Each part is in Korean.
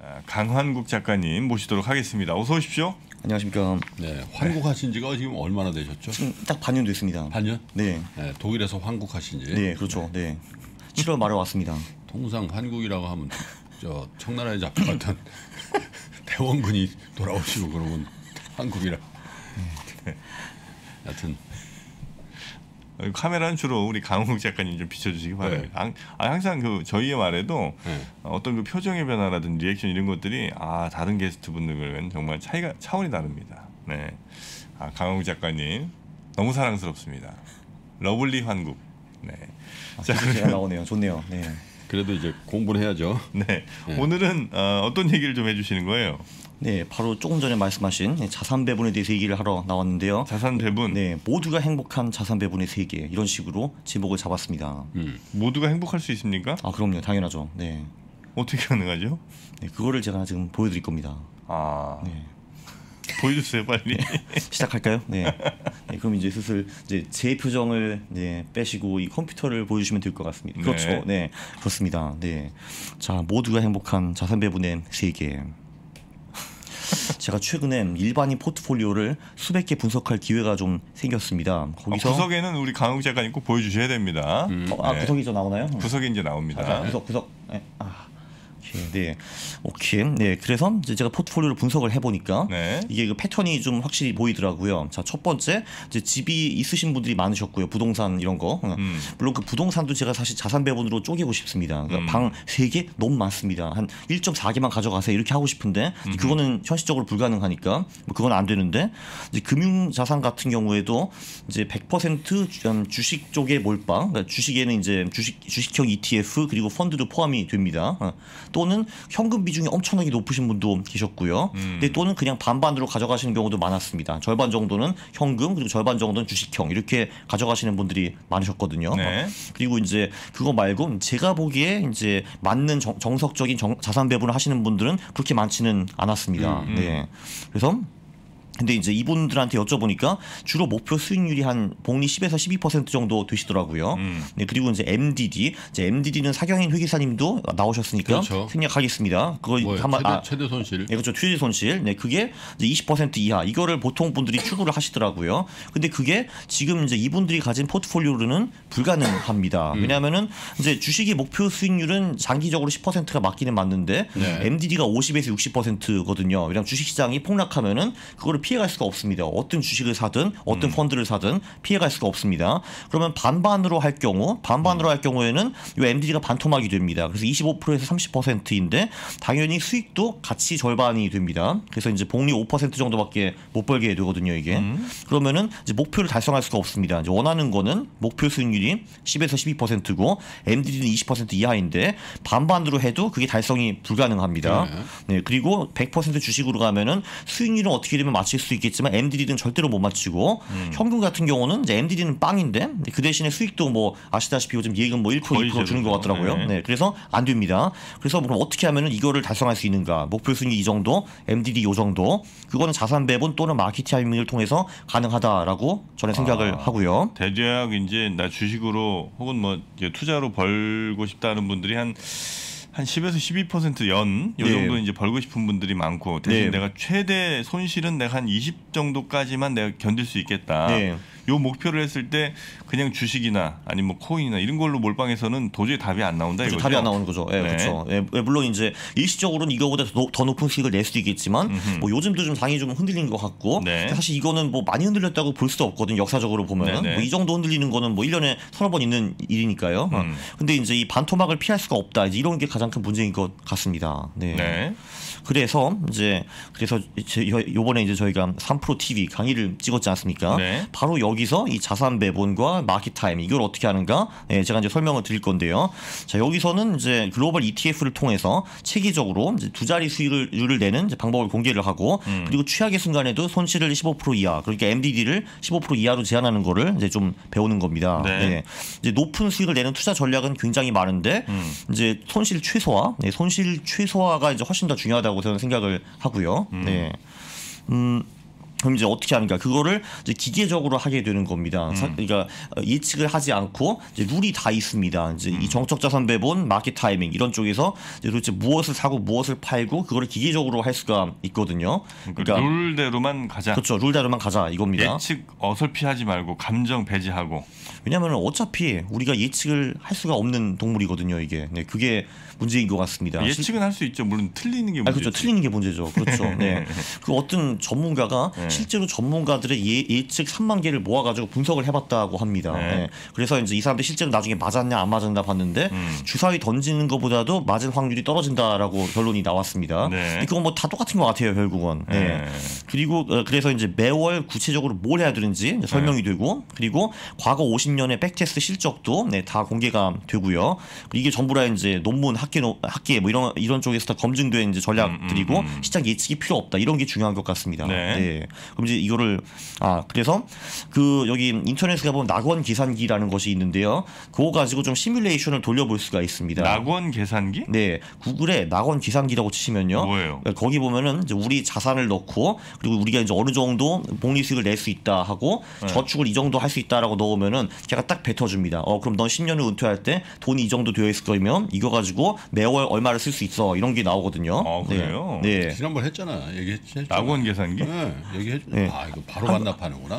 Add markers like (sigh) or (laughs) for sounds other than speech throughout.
아, 강환국 작가님 모시도록 하겠습니다. 어서 오십시오. 안녕하십니까. 네, 환국하신 지가 지금 얼마나 되셨죠? 지금 딱 반년 됐습니다. 반년? 네. 네, 독일에서 환국하신 지. 네, 그렇죠. 네. 7월 말에 왔습니다. 통상 환국이라고 하면 저 청나라에 잡혀갔던 (laughs) 대원군이 돌아오시고 그러면 한국이라. 네. 하여튼 어, 카메라는 주로 우리 강홍 작가님 좀 비춰주시기 바랍니다. 아, 아, 항상 그 저희의 말에도 네. 어떤 그 표정의 변화라든지 리액션 이런 것들이 아 다른 게스트 분들과는 정말 차이가 차원이 다릅니다. 네, 아, 강홍 작가님 너무 사랑스럽습니다. lovely 환국. 네, 아, 제가 나오네요. 좋네요. 네. 그래도 이제 공부를 해야죠. 네. 네. 오늘은 어, 어떤 얘기를 좀 해주시는 거예요? 네, 바로 조금 전에 말씀하신 자산 배분에 대해서 얘기를 하러 나왔는데요. 자산 배분. 네, 모두가 행복한 자산 배분의 세계 이런 식으로 제목을 잡았습니다. 음. 모두가 행복할 수 있습니까? 아, 그럼요. 당연하죠. 네. 어떻게 가능하죠? 네, 그거를 제가 지금 보여드릴 겁니다. 아 네. 보여주세요 빨리. 시작할까요? 네. 네. 그럼 이제 슬슬 이제 제 표정을 네, 빼시고 이 컴퓨터를 보여주시면 될 것 같습니다. 네. 그렇죠. 네. 그렇습니다. 네. 자, 모두가 행복한 자산 배분의 세계. 제가 최근에 일반인 포트폴리오를 수백 개 분석할 기회가 좀 생겼습니다. 어, 거기서 구석에는 우리 강욱 작가님 꼭 보여주셔야 됩니다. 어, 아 네. 구석이 저 나오나요? 구석이 이제 나옵니다. 구석 구석. 네. 아. 오케이. 네. 오케이. 네. 그래서 이제 제가 포트폴리오를 분석을 해 보니까 네. 이게 그 패턴이 좀 확실히 보이더라고요. 자, 첫 번째 이제 집이 있으신 분들이 많으셨고요. 부동산 이런 거. 어. 음. 물론 그 부동산도 제가 사실 자산 배분으로 쪼개고 싶습니다. 그러니까 음. 방 3개 너무 많습니다. 한 1.4개만 가져가세요. 이렇게 하고 싶은데 그거는 현실적으로 불가능하니까 뭐 그건 안 되는데 이제 금융 자산 같은 경우에도 이제 100% 주- 음, 주식 쪽에 몰빵. 그러니까 주식에는 이제 주식 주식형 ETF 그리고 펀드도 포함이 됩니다. 어. 또는 현금 비중이 엄청나게 높으신 분도 계셨고요. 음. 근데 또는 그냥 반반으로 가져가시는 경우도 많았습니다. 절반 정도는 현금 그리고 절반 정도는 주식형 이렇게 가져가시는 분들이 많으셨거든요. 네. 그리고 이제 그거 말고 제가 보기에 이제 맞는 정, 정석적인 정- 자산 배분을 하시는 분들은 그렇게 많지는 않았습니다. 음, 음. 네. 그래서 근데 이제 이분들한테 여쭤보니까 주로 목표 수익률이 한 복리 10에서 12% 정도 되시더라고요. 음. 네, 그리고 이제 MDD, 이제 MDD는 사경인 회계사님도 나오셨으니까 그렇죠. 생략하겠습니다. 그거 뭐예요? 한번 최대, 아, 최대 손실. 네, 그렇죠. 투자 손실. 네, 그게 이제 20% 이하. 이거를 보통 분들이 추구를 하시더라고요. 근데 그게 지금 이제 이분들이 가진 포트폴리오로는 불가능합니다. 음. 왜냐하면은 이제 주식의 목표 수익률은 장기적으로 10%가 맞기는 맞는데 네. MDD가 50에서 60%거든요. 왜냐하면 주식 시장이 폭락하면은 그거를 피해갈 수가 없습니다. 어떤 주식을 사든 음. 어떤 펀드를 사든 피해갈 수가 없습니다. 그러면 반반으로 할 경우 반반으로 할 경우에는 이 MDD가 반토막이 됩니다. 그래서 25%에서 30%인데 당연히 수익도 같이 절반이 됩니다. 그래서 이제 복리 5% 정도밖에 못 벌게 되거든요, 이게. 그러면은 이제 목표를 달성할 수가 없습니다. 이제 원하는 거는 목표 수익률이 10에서 12%고 MDD는 20% 이하인데 반반으로 해도 그게 달성이 불가능합니다. 네. 네, 그리고 100% 주식으로 가면은 수익률은 어떻게 되면 맞출 수 있겠지만 MDD는 절대로 못 맞추고 현금 같은 경우는 이제 MDD는 빵인데 그 대신에 수익도 뭐 아시다시피 요즘 예금 뭐1% 거의 2% 주는 것. 같더라고요. 네. 네, 그래서 안 됩니다. 그래서 그럼 어떻게 하면은 이거를 달성할 수 있는가? 목표 수익이 이 정도, MDD 요 정도. 그거는 자산 배분 또는 마켓 타이밍을 통해서 가능하다라고 저는 생각을 아. 하고요. 대략 이제 나 주식으로 혹은 뭐 투자로 벌고 싶다는 분들이 한 한 10에서 12%연 요 네. 정도 이제 벌고 싶은 분들이 많고 대신 네. 내가 최대 손실은 내가 한 20 정도까지만 내가 견딜 수 있겠다. 네. 요 목표를 했을 때 그냥 주식이나 아니면 뭐 코인이나 이런 걸로 몰빵해서는 도저히 답이 안 나온다 그렇죠. 이거죠. 답이 안 나오는 거죠. 예, 네. 그렇죠. 예, 예, 물론 이제 일시적으로는 이거보다 더, 더 높은 수익을 낼 수도 있겠지만 음흠. 뭐 요즘도 좀 당이 좀 흔들리는 것 같고 네. 사실 이거는 뭐 많이 흔들렸다고 볼 수도 없거든요. 역사적으로 보면은 네네. 뭐이 정도 흔들리는 거는 뭐 1년에 서너 번 있는 일이니까요. 어. 음. 근데 이제 이 반토막을 피할 수가 없다. 이제 이런 게 가장 큰 문제인 것 같습니다. 네. 네. 그래서 이제 그래서 요- 요번에 이제 저희가 3프로 TV 강의를 찍었지 않습니까? 네. 바로 여기서 이 자산 배분과 market timing 이걸 어떻게 하는가? 예, 제가 이제 설명을 드릴 건데요. 자, 여기서는 이제 글로벌 ETF를 통해서 체계적으로 두 자리 수익률을 내는 방법을 공개를 하고 음. 그리고 최악의 순간에도 손실을 15% 이하, 그러니까 MDD를 15% 이하로 제한하는 거를 이제 좀 배우는 겁니다. 네. 이제 높은 수익을 내는 투자 전략은 굉장히 많은데 음. 이제 손실 최소화, 네, 손실 최소화가 이제 훨씬 더 중요하다고 저는 생각을 하고요. 네. 음, 그럼 이제 어떻게 하는가? 그거를 이제 기계적으로 하게 되는 겁니다. 사- 그러니까 어, 예측을 하지 않고 이제 룰이 다 있습니다. 이제 이 정적 자산 배분, 마켓 타이밍 이런 쪽에서 이제 도대체 무엇을 사고 무엇을 팔고 그거를 기계적으로 할 수가 있거든요. 그러니까 그러니까 룰대로만 가자. 그렇죠. 룰대로만 가자 이겁니다. 예측 어설피 하지 말고 감정 배제하고. 왜냐하면 어차피 우리가 예측을 할 수가 없는 동물이거든요. 이게 네, 그게 문제인 것 같습니다. 실- 예측은 할 수 있죠. 물론 틀리는 게 아, 문제죠. 그렇죠. 틀리는 게 문제죠. 그렇죠. (laughs) 네. 그 어떤 전문가가 네. 실제로 전문가들의 예, 예측 3만 개를 모아가지고 분석을 해봤다고 합니다. 네. 네. 그래서 이제 이 사람들 실제로 나중에 맞았냐 안 맞았나 봤는데 음. 주사위 던지는 것보다도 맞을 확률이 떨어진다라고 결론이 나왔습니다. 네. 그건 뭐 다 똑같은 것 같아요, 결국은. 네. 네. 그리고 어, 그래서 이제 매월 구체적으로 뭘 해야 되는지 이제 설명이 네. 되고 그리고 과거 50년의 백테스트 실적도 네, 다 공개가 되고요. 이게 전부 다 이제 논문 학계 노- 학계 뭐 이런 이런 쪽에서 다 검증된 이제 전략들이고 음, 음, 음. 시장 예측이 필요 없다 이런 게 중요한 것 같습니다. 네. 그럼 이제 이거를 아 그래서 그 여기 인터넷에 가보면 낙원 계산기라는 것이 있는데요. 그거 가지고 좀 시뮬레이션을 돌려볼 수가 있습니다. 낙원 계산기? 네, 구글에 낙원 계산기라고 치시면요. 뭐예요? 그러니까 거기 보면은 이제 우리 자산을 넣고 그리고 우리가 이제 어느 정도 복리 수익을 낼 수 있다 하고 네. 저축을 이 정도 할 수 있다라고 넣으면은 걔가 딱 뱉어줍니다. 어 그럼 넌 10년 후 은퇴할 때 돈이 이 정도 되어 있을 거면 이거 가지고 매월 얼마를 쓸 수 있어 이런 게 나오거든요. 아, 그래요? 네. 네. 지난번 했잖아. 얘기했잖아. 낙원 계산기? 네, 얘기해. 네. 아 이거 바로 반납하는구나.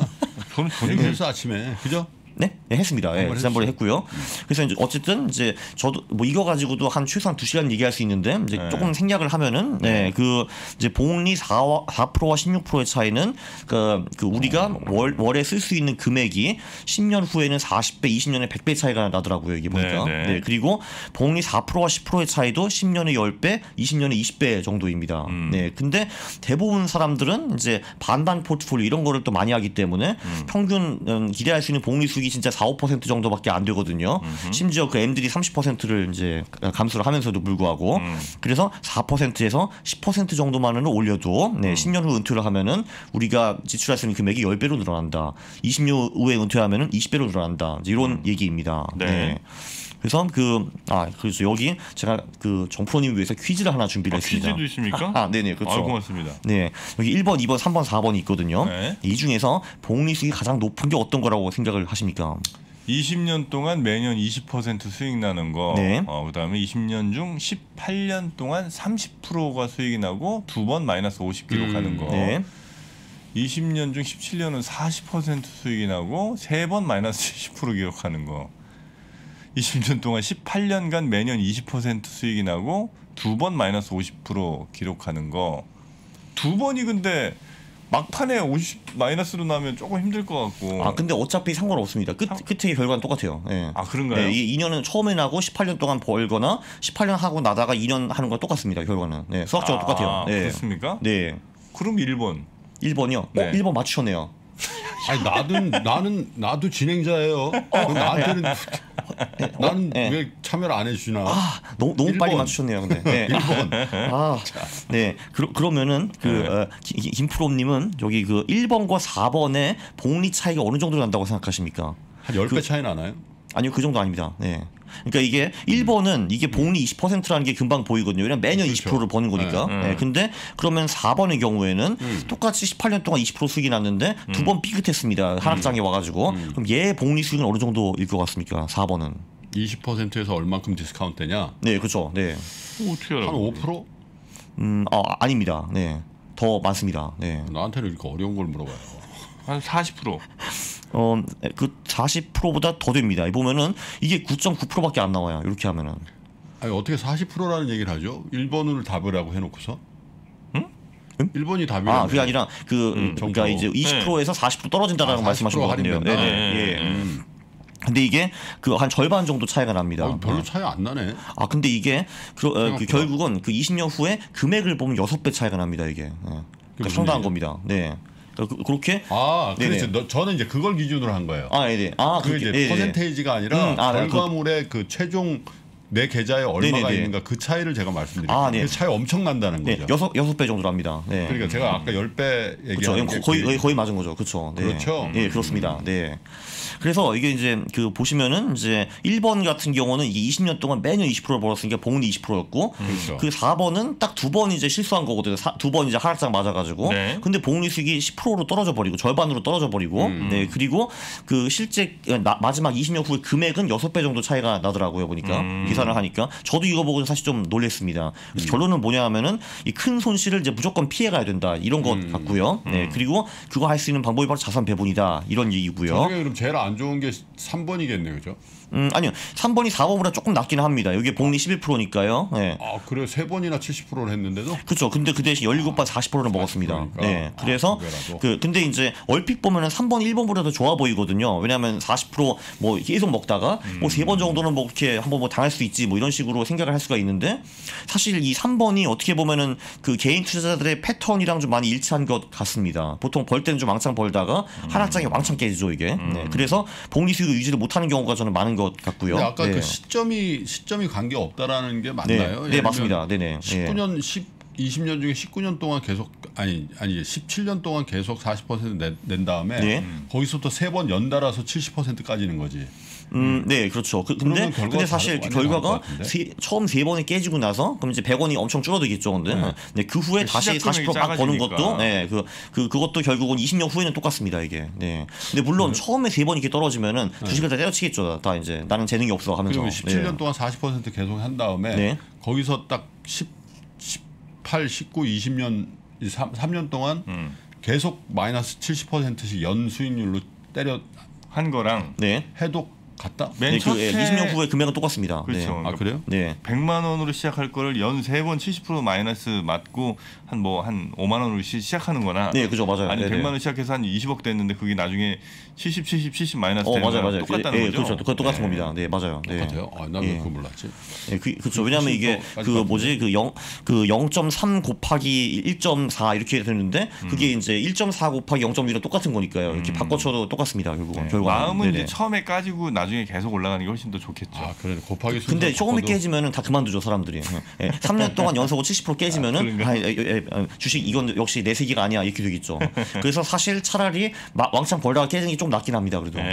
저는 전혀 얘기했어 아침에. 그죠? 네, 네, 했습니다. 예, 지난번에 했고요. 그래서 이제 어쨌든 이제 저도 뭐 이거 가지고도 한 최소한 두 시간 얘기할 수 있는데 이제 네. 조금 생략을 하면은 네, 그 이제 복리 4와 4%와 16%의 차이는 그, 그 우리가 월 월에 쓸 수 있는 금액이 10년 후에는 40배, 20년에 100배 차이가 나더라고요. 이게 보니까. 네, 네, 네. 그리고 복리 4%와 10%의 차이도 10년에 10배, 20년에 20배 정도입니다. 음. 네, 근데 대부분 사람들은 이제 반반 포트폴리오 이런 거를 또 많이 하기 때문에 음. 평균 음, 기대할 수 있는 복리 수익이 진짜 4, 5% 정도밖에 안 되거든요. 심지어 그 M들이 30%를 이제 감수를 하면서도 불구하고 음. 그래서 4%에서 10% 정도만은 올려도 음. 네, 10년 후 은퇴를 하면은 우리가 지출할 수 있는 금액이 10배로 늘어난다. 20년 후에 은퇴하면은 20배로 늘어난다. 이제 이런 얘기입니다. 네. 네. 그래서 그 아 그래서 여기 제가 그 정프로님 위해서 퀴즈를 하나 준비를 아, 했습니다. 퀴즈도 있습니까? 아, 네네 그렇죠. 아, 고맙습니다. 네 여기 1번, 2번, 3번, 4번이 있거든요. 네. 이 중에서 복리 수익이 가장 높은 게 어떤 거라고 생각을 하십니까? 20년 동안 매년 20% 수익 나는 거, 네. 어, 그다음에 20년 중 18년 동안 30%가 수익이 나고 두 번 마이너스 50 기록하는 음, 거. 네. 20년 중 17년은 40% 수익이 나고 세 번 마이너스 70% 기록하는 거. 20년 동안 18년간 매년 20% 수익이 나고 두 번 마이너스 50% 기록하는 거. 두 번이 근데 막판에 50 마이너스로 나면 조금 힘들 것 같고. 아 근데 어차피 상관없습니다. 끝 끝의 결과는 똑같아요. 네. 아, 그런가요? 네, 이 2년은 처음에 나고 18년 동안 벌거나 18년 하고 나다가 2년 하는 건 똑같습니다. 결과는. 네, 수학적으로 아, 똑같아요. 네. 그렇습니까? 네. 그럼 1번. 1번이요. 네. 어, 1번 맞추셨네요. (laughs) 아니 나는 나는 나도 진행자예요. 나한테는 나는 네. 왜 참여를 안 해주나? 아, 너무 너무 빨리 1번. 맞추셨네요. 근데. 네. (laughs) 1번. 아, 네. 그러, 그러면은 그 네. 어, 김프로님은 여기 그 1번과 4번의 복리 차이가 어느 정도 난다고 생각하십니까? 한 10배 차이 나나요? 아니요, 그 정도 아닙니다. 네. 그러니까 이게 1번은 이게 복리 20%라는 게 금방 보이거든요. 왜냐면 매년 그렇죠. 20%를 버는 거니까. 네. 네. 근데 그러면 4번의 경우에는 음. 똑같이 18년 동안 20% 수익이 났는데 두번 삐끗했습니다. 하락장에 와가지고. 음. 그럼 얘 복리 수익은 어느 정도일 것 같습니까? 4번은. 20%에서 얼만큼 디스카운트 되냐? 네, 그렇죠. 네. 어, 어떻게 한 알아요? 5%? 음, 어, 아닙니다. 네. 더 많습니다. 네. 나한테는 이렇게 어려운 걸 물어봐요. 한 40%. 어, 그 40%보다 더 됩니다. 이 보면은 이게 9.9%밖에 안 나와요. 이렇게 하면은. 아니 어떻게 40%라는 얘기를 하죠? 1번을 답이라고 해놓고서? 응? 1번이 답이라고. 아, 그게 아니라 그 음, 그러니까. 이제 20%에서 40% 떨어진다라는 아, 말씀하신 40% 거거든요. 네, 네, 예. 음. 근데 이게 그 한 절반 정도 차이가 납니다. 어, 별로 네. 차이 안 나네. 아 근데 이게 그, 어, 그. 결국은 그 20년 후에 금액을 보면 6배 차이가 납니다. 이게. 네. 그러니까 상당한 얘기예요? 겁니다. 네. 그러니까 그, 그렇게 아, 네네. 그렇죠. 너, 저는 이제 그걸 기준으로 한 거예요. 아, 네. 네. 아, 그 그렇게 이제 네, 네. 퍼센테이지가 아니라 음, 아, 네, 결과물의 그 최종 내 계좌에 얼마가 네네네. 있는가 그 차이를 제가 말씀드릴게요. 아, 네. 그 차이 엄청 난다는 네, 거죠. 여섯 여섯 배 정도로 합니다. 네. 그러니까 제가 아까 10배 그렇죠. 얘기한 게 거의 그- 거의, 거의 맞은 거죠. 그렇죠. 네. 그렇죠. 예, 그렇습니다. 네. 그래서 이게 이제 그 보시면은 이제 1번 같은 경우는 이게 20년 동안 매년 20%를 벌었으니까 봉은 20%였고 그렇죠. 그 4번은 딱 두 번 이제 실수한 거거든요. 두 번 이제 하락장 맞아가지고. 네. 근데 봉리 수익이 10%로 떨어져 버리고 절반으로 떨어져 버리고. 음. 네. 그리고 그 실제 나- 마지막 20년 후에 금액은 6배 정도 차이가 나더라고요. 보니까 음. 계산을 하니까 저도 이거 보고 사실 좀 놀랬습니다. 그래서 음. 결론은 뭐냐 하면은 이 큰 손실을 이제 무조건 피해 가야 된다 이런 것 음. 같고요. 네. 그리고 그거 할 수 있는 방법이 바로 자산 배분이다 이런 얘기고요. 그럼 제일 안 좋은 게 3번이겠네요. 그죠? 음, 아니요. 3번이 4번보다 조금 낮기는 합니다. 여기 복리 11%니까요. 네. 아, 그래요. 세 번이나 70%를 했는데도 그렇죠. 근데 그 대신 17번 40%를 먹었습니다. 그러니까. 네. 아, 그래서 두 배라도. 그 근데 이제 얼핏 보면은 3번 1번보다 더 좋아 보이거든요. 왜냐하면 40%뭐 계속 먹다가 뭐세 번 정도는 뭐 이렇게 한번 뭐 당할 수 있지 뭐 이런 식으로 생각을 할 수가 있는데 사실 이 3번이 어떻게 보면은 그 개인 투자자들의 패턴이랑 좀 많이 일치한 것 같습니다. 보통 벌 때는 좀 왕창 벌다가 하락장에 왕창 깨지죠 이게. 네. 그래서 복리 수익을 유지를 못 하는 경우가 저는 많은 것 같고요. 아까 네. 그 시점이 시점이 관계 없다라는 게 네, 맞나요? 네 맞습니다. 네네. 예. 19년 10 20년 중에 19년 동안 계속 아니 아니 17년 동안 계속 40%낸 다음에 네. 거기서부터 세 번 연달아서 70%까지는 거지. 음, 네, 그렇죠. 그, 근데 근데 사실 그 결과가? 세, 처음 세 번이 깨지고 나서 그럼 이제 100원이 엄청 줄어들겠죠, 근데. 네. 그 후에 다시 시작 금액이 40%막 버는. 것도, 네, 그, 그 그것도 결국은 20년 후에는 똑같습니다, 이게. 네. 근데 물론 처음에 세 번 이렇게 떨어지면은 주식을 다 때려치겠죠, 다 이제 나는 재능이 없어 하면서. 그리고 17년 네. 동안 40% 계속 한 다음에 네. 거기서 딱 10, 18, 19, 20년 3, 3년 동안 음. 계속 마이너스 70%씩 연 수익률로 때려 한 거랑 네. 해도 같다? 맨 네, 그 첫해 예, 20년 후에 금액은 똑같습니다. 그렇죠. 아 그래요? 네. 네. 100만 원으로 시작할 거를 연 세 번 70% 마이너스 맞고 한 뭐 한 5만 원으로 시, 시작하는 거나 네, 그죠, 맞아요. 아니 네, 네. 100만 원 시작해서 한 20억 됐는데 그게 나중에 70 70 70 마이너스 어, 되는 맞아요. 똑같다는 예, 거죠. 그렇죠. 그거 똑같은 네. 겁니다. 네, 맞아요. 네. 같아요? 아, 나왜 예. 그거 몰랐지? 예, 그, 그렇죠. 왜냐하면 이게 그 뭐지 그 0, 그 0.3 곱하기 1.4 이렇게 되는데 그게 이제 1.4 곱하기 0.1은 똑같은 거니까요. 이렇게 바꿔쳐도 똑같습니다. 결국은 결과. 네. 마음은 이제 처음에 까지고 나중에 계속 올라가는 게 훨씬 더 좋겠죠. 아 그래 곱하기 순서 근데 조금이 바꿔도- 깨지면은 다 그만두죠 사람들이. 예. 3년 동안 연속으로 70% 깨지면은 그런가? 아, 예, 예, 예, 주식 이건 역시 내 세계가 아니야 이렇게 되겠죠. 그래서 사실 차라리 마- 왕창 벌다가 깨지는 게 좀 낫긴 합니다. 그래도. 예.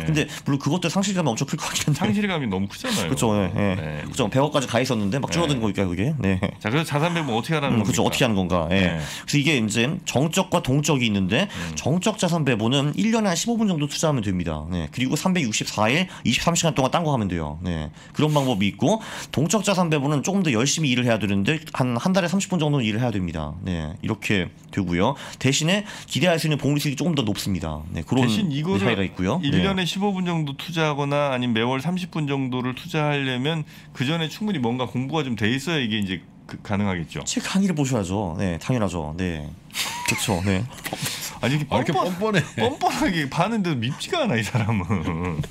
예. 근데 물론 그것도 상실감이 엄청 클 것 같긴 한데. 상실감이 너무 크잖아요. 그렇죠. 예. 예. 네. 그렇죠. 100억까지 가 있었는데 막 줄어든 거니까 그게. 네. 자, 그래서 자산 배분 어떻게 하라는 음? 그렇죠. 어떻게 하는 건가? 예. 네. 그래서 이게 이제 정적과 동적이 있는데 음. 정적 자산 배분은 1년에 한 15분 정도 투자하면 됩니다. 네. 그리고 364일 23시간 동안 딴 거 하면 돼요. 네. 그런 방법이 있고 동적 자산 배분은 조금 더 열심히 일을 해야 되는데 한 한 달에 30분 정도는 일을 해야 됩니다. 네. 이렇게 되고요. 대신에 기대할 수 있는 복리 수익이 조금 더 높습니다. 네. 그런 대신 이거를 차이가 있고요. 네. 1년에 15분 정도 투자하거나 아니면 매월 30분 정도를 투자하려면 그 전에 충분히 뭔가 공부가 좀 돼 있어야 이게 이제 그- 가능하겠죠. 책 강의를 보셔야죠. 네, 당연하죠. 네. 그렇죠. 네. 아니 이렇게 아, 이렇게 뻔뻔, 뻔뻔해. 뻔뻔하게 파는데도 밉지가 않아 이 사람은.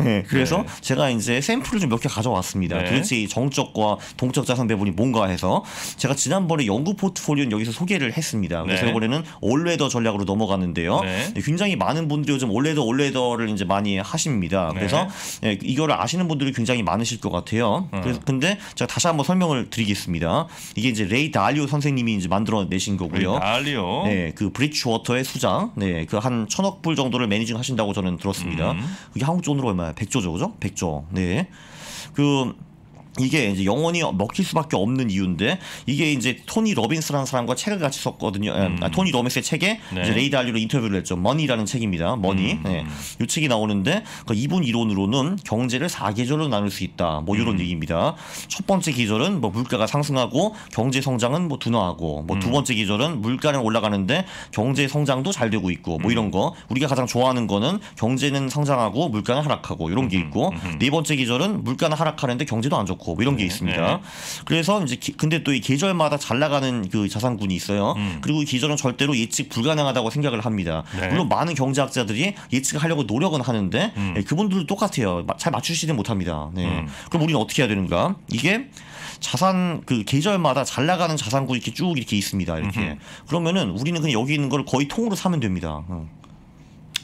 네, 그래서 제가 이제 샘플을 좀 몇 개 가져왔습니다. 네. 도대체 이 정적과 동적 자산 배분이 뭔가 해서 제가 지난번에 영구 포트폴리오는 여기서 소개를 했습니다. 그래서 네. 이번에는 All Weather 전략으로 넘어가는데요. 네. 네, 굉장히 많은 분들이 요즘 All Weather All Weather를 이제 많이 하십니다. 네. 그래서 예, 이거를 아시는 분들이 굉장히 많으실 것 같아요. 음. 그래서 근데 제가 다시 한번 설명을 드리겠습니다. 이게 이제 레이 달리오 선생님이 이제 만들어 내신 거고요. 달리오. 네, 그 브리지워터의 수장, 네, 그 한 천억 불 정도를 managing 하신다고 저는 들었습니다. 음. 그게 한국 돈으로 얼마야? 100조죠, 그죠? 100조. 네. 그 이게 이제 영원히 먹힐 수밖에 없는 이유인데 이게 이제 토니 로빈스라는 사람과 책을 같이 썼거든요. 음. 아, 토니 로빈스의 책에 네. 이제 레이 달리오 인터뷰를 했죠. Money라는 책입니다. Money. 음. 네. 이 책이 나오는데 그 이분 이론으로는 경제를 4계절로 나눌 수 있다. 뭐 음. 이런 얘기입니다. 첫 번째 계절은 뭐 물가가 상승하고 경제 성장은 뭐 둔화하고 뭐 음. 두 번째 계절은 물가는 올라가는데 경제 성장도 잘 되고 있고 뭐 이런 거 우리가 가장 좋아하는 거는 경제는 성장하고 물가는 하락하고 이런 게 있고 네 번째 계절은 물가는 하락하는데 경제도 안 좋고 뭐 이런 게 있습니다. 네. 그래서 이제 기- 근데 또 이 계절마다 잘 나가는 그 자산군이 있어요. 그리고 이 계절은 절대로 예측 불가능하다고 생각을 합니다. 네. 물론 많은 경제학자들이 예측하려고 노력은 하는데 예, 그분들도 똑같아요. 마- 잘 맞추시지 못합니다. 네. 음. 그럼 우리는 어떻게 해야 되는가? 이게 자산 그 계절마다 잘 나가는 자산군이 이렇게 쭉 이렇게 있습니다. 이렇게 음흠. 그러면은 우리는 그냥 여기 있는 걸 거의 통으로 사면 됩니다. 어.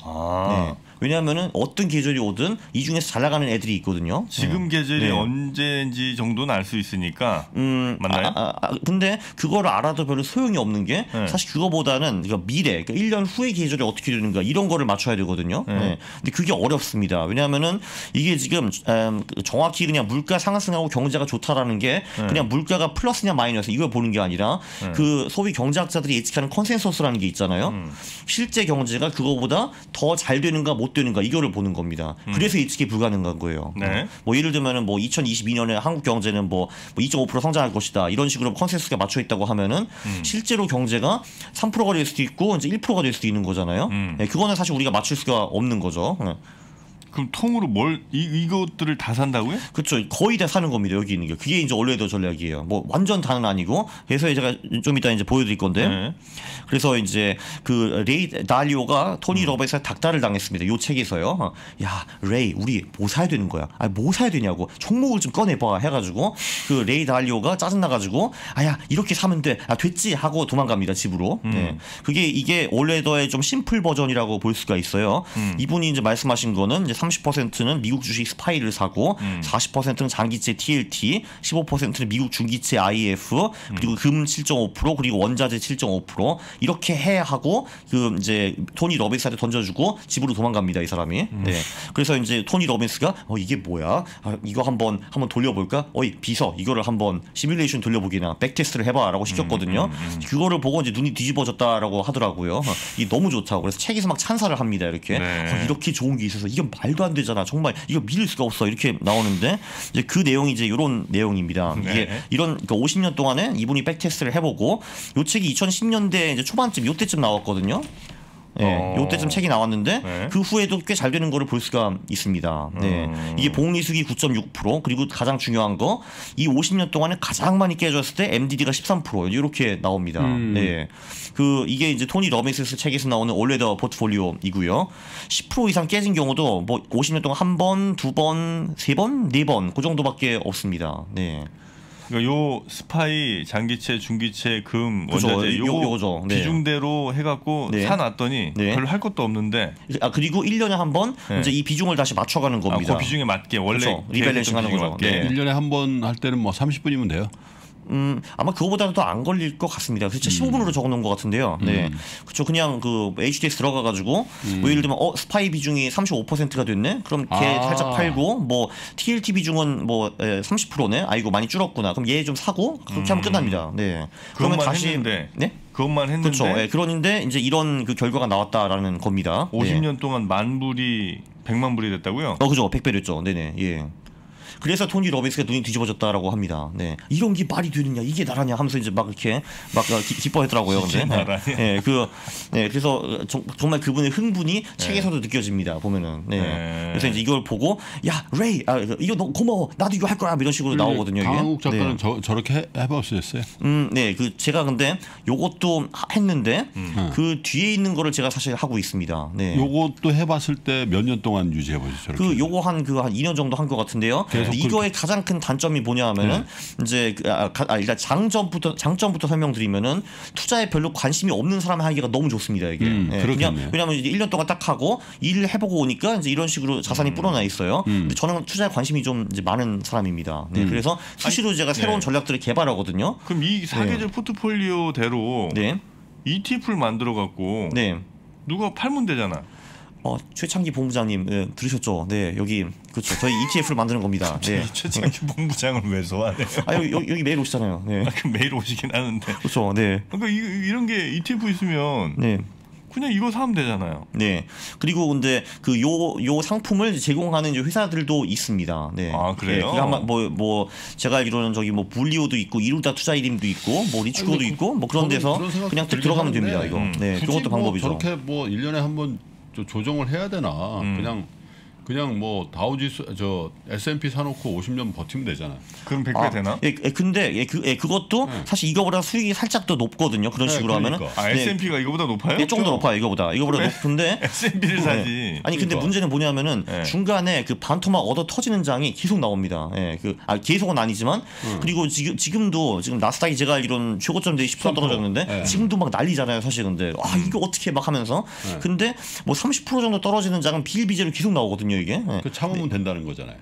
아. 네. 왜냐하면은 어떤 계절이 오든 이 중에서 잘 나가는 애들이 있거든요. 지금 계절이 네. 언제인지 정도는 알 수 있으니까 음, 맞나요? 아, 아, 아, 근데 그거를 알아도 별로 소용이 없는 게 네. 사실 그거보다는 그러니까 미래, 그러니까 1년 후의 계절이 어떻게 되는가 이런 거를 맞춰야 되거든요. 네. 네. 근데 그게 어렵습니다. 왜냐하면은 이게 지금 음, 정확히 그냥 물가 상승하고 경제가 좋다라는 게 네. 그냥 물가가 플러스냐 마이너스 이걸 보는 게 아니라 그 소위 경제학자들이 예측하는 consensus라는 게 있잖아요. 음. 실제 경제가 그거보다 더 잘 되는가 못 되는가 이거를 보는 겁니다. 그래서 예측이 불가능한 거예요. 음. 네. 뭐 예를 들면은 뭐 2022년에 한국 경제는 뭐 2.5% 성장할 것이다 이런 식으로 consensus가 맞춰 있다고 하면은 음. 실제로 경제가 3%가 될 수도 있고 이제 1%가 될 수도 있는 거잖아요. 음. 네, 그거는 사실 우리가 맞출 수가 없는 거죠. 네. 그럼 통으로 뭘 이, 이것들을 다 산다고요? 그렇죠. 거의 다 사는 겁니다. 여기 있는 게. 그게 이제 원래도 전략이에요. 뭐 완전 다는 아니고. 그래서 제가 좀 이따 이제 보여드릴 건데. 네. 그래서 이제 그 레이 달리오가 토니 로빈스에 닦달을 당했습니다. 요 책에서요. 어, 야 레이 우리 뭐 사야 되는 거야? 아뭐 사야 되냐고 총목을 좀 꺼내봐 해가지고 그 레이 달리오가 짜증 나가지고 아야 이렇게 사면 돼. 아 됐지 하고 도망갑니다 집으로. 네. 그게 이게 All Weather의 좀 simple 버전이라고 볼 수가 있어요. 이분이 이제 말씀하신 거는 이제 30%는 미국 주식 SPY를 사고 40%는 장기채 TLT, 15%는 미국 중기채 IEF 그리고 금7.5% 그리고 원자재 7.5% 이렇게 해 하고 그 이제 토니 러빈스한테 던져주고 집으로 도망갑니다 이 사람이. 네. 그래서 이제 토니 러빈스가 어 이게 뭐야? 아, 이거 한번 한번 돌려볼까? 어이 비서 이거를 한번 시뮬레이션 돌려보기나 백테스트를 해봐라고 시켰거든요. 그거를 보고 이제 눈이 뒤집어졌다라고 하더라고요. 어, 이게 너무 좋다고 그래서 책에서 막 찬사를 합니다 이렇게. 네. 어, 이렇게 좋은 게 있어서 이건 말도 안 되잖아. 정말 이거 믿을 수가 없어. 이렇게 나오는데 이제 그 내용이 이제 이런 내용입니다. 네. 이게 이런 그러니까 50년 동안에 이분이 backtest를 해보고 요 책이 2010년대 이제 초반쯤 요때쯤 나왔거든요. 예, 어. 요때쯤 책이 나왔는데 네. 그 후에도 꽤 잘 되는 거를 볼 수가 있습니다. 네. 음. 이게 복리수익이 9.6% 그리고 가장 중요한 거 이 50년 동안에 가장 많이 깨졌을 때 MDD가 13% 이렇게 나옵니다. 음. 네. 그 이게 이제 토니 로빈스 책에서 나오는 All Weather 포트폴리오이고요. 10% 이상 깨진 경우도 뭐 50년 동안 한 번, 두 번, 세 번, 네 번 그 정도밖에 없습니다. 네. 그러니까 요 스파이 장기채, 중기채, 금, 그죠. 원자재 요- 요거 요거죠. 네. 비중대로 해갖고 네. 사놨더니 네. 별로 할 것도 없는데 아 그리고 1년에 한번 네. 이제 이 비중을 다시 맞춰가는 아, 겁니다. 그 비중에 맞게 원래 그렇죠. 계획했던 리밸런싱 하는 비중에 거죠. 맞게. 네. 1년에 한 번 할 때는 뭐 30분이면 돼요. 음, 아마 그거보다는 더 안 걸릴 것 같습니다. 그래서 15분으로 적어 놓은 것 같은데요. 네. 그렇죠. 그냥 그 HDS 들어가가지고 뭐 예를 들면 어 스파이 비중이 35%가 됐네. 그럼 걔 아. 살짝 팔고 뭐 TLT 비중은 뭐 30%네. 아이고 많이 줄었구나. 그럼 얘 좀 사고 그렇게 하면 끝납니다. 네. 그러면 그것만 다시 했는데 네. 그것만 했는데 그렇죠. 예, 그런데 이제 이런 그 결과가 나왔다라는 겁니다. 네. 50년 동안 만 불이 100만 불이 됐다고요? 어 그죠. 100배 됐죠. 네네. 예. 그래서 토니 로빈스가 눈이 뒤집어졌다라고 합니다. 네. 이런 게 말이 되느냐, 이게 나라냐 하면서 이제 막 이렇게 막 어, 기, 기뻐했더라고요. 근데. 나라냐. 네. 그, 네. 그래서 어, 정, 정말 그분의 흥분이 책에서도 느껴집니다. 보면은. 네. 네. 그래서 이제 이걸 보고, 야, 레이, 아, 이거 너 고마워. 나도 이거 할 거야. 이런 식으로 나오거든요. 강한국 작가는 네. 저, 저렇게 해, 해봤었어요. 음, 네, 그 제가 근데 요것도 하- 했는데 그 뒤에 있는 거를 제가 사실 하고 있습니다. 네. 요것도 해봤을 때 몇 년 동안 유지해보죠. 저렇게. 그 요거 한그 한 2년 정도 한 것 같은데요. 계속 근데 이거의 가장 큰 단점이 뭐냐 하면은 이제 그, 아, 가- 아, 일단 장점부터 장점부터 설명드리면은 투자에 별로 관심이 없는 사람 하기가 너무 좋습니다 이게. 음, 예, 그렇겠네요. 그냥 왜냐하면 이제 1년 동안 딱 하고 일을 해보고 오니까 이제 이런 식으로 자산이 음. 불어나 있어요. 근데 저는 투자에 관심이 좀 이제 많은 사람입니다. 음. 네, 그래서 수시로 제가 새로운 네. 전략들을 개발하거든요. 그럼 이 사계절 포트폴리오대로 네, ETF를 만들어 갖고 네. 누가 팔면 되잖아. 어, 최창기 본부장님 예, 들으셨죠? 네, 여기 그렇죠. 저희 ETF를 만드는 겁니다. (laughs) 네. 최창기 본부장을 왜 소환해? (laughs) 아 여기, 여기 여기 매일 오시잖아요. 네. 그 매일 오시긴 하는데. 그렇죠. 네. 그러니까 이, 이런 게 ETF 있으면 네. 그냥 이거 사면 되잖아요. 네. 그리고 근데 그 요 요 상품을 제공하는 회사들도 있습니다. 네. 아, 그래요? 네, 아마 뭐뭐 제가 알기로는 저기 뭐 불리오도 있고 이루다 투자 이름도 있고 뭐 리츠코도 그- 있고 뭐 그런 데서 그런 그냥 들어가면 하는데, 됩니다. 이거. 음. 네. 그것도 뭐 방법이죠. 저렇게 뭐 1년에 한번 조정을 해야 되나? 음. 그냥 그냥 뭐 다우지수 저 S&P 사놓고 50년 버티면 되잖아. 그럼 100배 아, 되나? 예, 예, 근데 예, 그, 예, 그것도 사실 이거보다 수익이 살짝 더 높거든요. 그런 네, 식으로 하면은 그러니까. 아 네, S&P가 이거보다 높아요? 예, 조금 더 높아요. 이거보다 이거보다 그래? 높은데 (laughs) S&P를 사지. 네. 아니 근데 그러니까. 문제는 뭐냐면은 네. 중간에 그 반토막 얻어 터지는 장이 계속 나옵니다. 예, 그 아 계속은 아니지만 그리고 지금 지금도 지금 나스닥이 제가 알기로는 최고점 대비 10% 떨어졌는데 네. 지금도 막 난리잖아요. 사실 근데 아 이거 어떻게 막 하면서 근데 뭐 30% 정도 떨어지는 장은 비일비재로 계속 나오거든요. 이게 예. 그 참으면 된다는 거잖아요.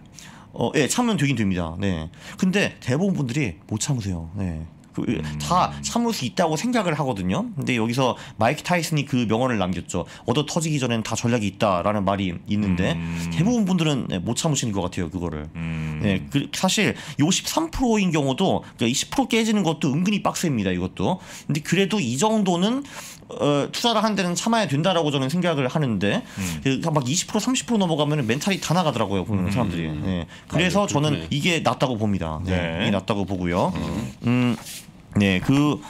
어, 예, 참으면 되긴 됩니다. 네. 근데 대부분 분들이 못 참으세요. 네. 그, 다 참을 수 있다고 생각을 하거든요. 근데 여기서 마이크 타이슨이 그 명언을 남겼죠. 얻어 터지기 전엔 다 전략이 있다라는 말이 있는데 대부분 분들은 네, 못 참으시는 것 같아요. 그거를. 음. 네, 그 사실 요 13%인 경우도 그러니까 20% 깨지는 것도 은근히 빡셉니다. 이것도. 근데 그래도 이 정도는 어, 투자를 하는 데는 참아야 된다라고 저는 생각을 하는데 그막20% 30% 넘어가면 멘탈이 다 나가더라고요 보는 사람들이. 네. 그래서 아, 네, 저는. 이게 낫다고 봅니다. 네. 네. 이게 낫다고 보고요. 음, 네, 그.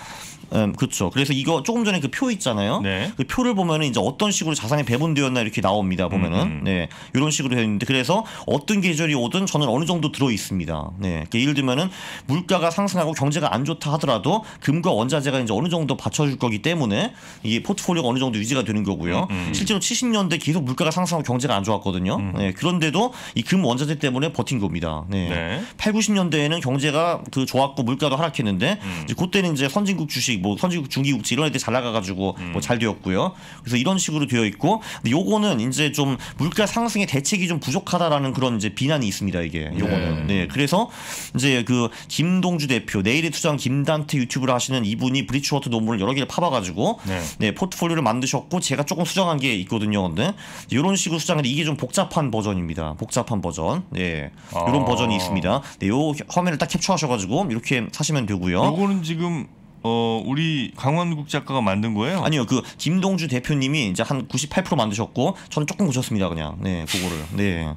음, 그렇죠. 그래서 이거 조금 전에 그 표 있잖아요. 네. 그 표를 보면은 이제 어떤 식으로 자산이 배분되었나 이렇게 나옵니다. 보면은 음. 네 이런 식으로 되어 있는데 그래서 어떤 계절이 오든 저는 어느 정도 들어 있습니다. 네, 그러니까 예를 들면은 물가가 상승하고 경제가 안 좋다 하더라도 금과 원자재가 이제 어느 정도 받쳐줄 거기 때문에 이게 포트폴리오가 어느 정도 유지가 되는 거고요. 음, 실제로 70년대 계속 물가가 상승하고 경제가 안 좋았거든요. 네, 그런데도 이 금 원자재 때문에 버틴 겁니다. 네. 네. 8, 90년대에는 경제가 그 좋았고 물가도 하락했는데 음. 이제 그때는 이제 선진국 주식 뭐 선진국 중기국지 이런 애들 잘 나가가지고 음. 뭐잘 되었고요. 그래서 이런 식으로 되어 있고 근데 요거는 이제 좀 물가 상승의 대책이 좀 부족하다라는 그런 이제 비난이 있습니다. 이게 요거는 네, 그래서 이제 그 김동주 대표 내일의 투자왕 김단테 유튜브를 하시는 이분이 브리지워터 논문을 여러 개를 파봐가지고 네. 네, 포트폴리오를 만드셨고 제가 조금 수정한 게 있거든요. 근데 이런 식으로 수정했는데 이게 좀 복잡한 버전입니다. 복잡한 버전. 네. 이런 아. 버전이 있습니다. 네, 요 화면을 딱 캡처하셔 가지고 이렇게 사시면 되고요. 요거는 지금 어 우리 강환국 작가가 만든 거예요? 아니요. 그 김동주 대표님이 이제 한 98% 만드셨고 저는 조금 고쳤습니다. 그냥. 네, 그거를. 네.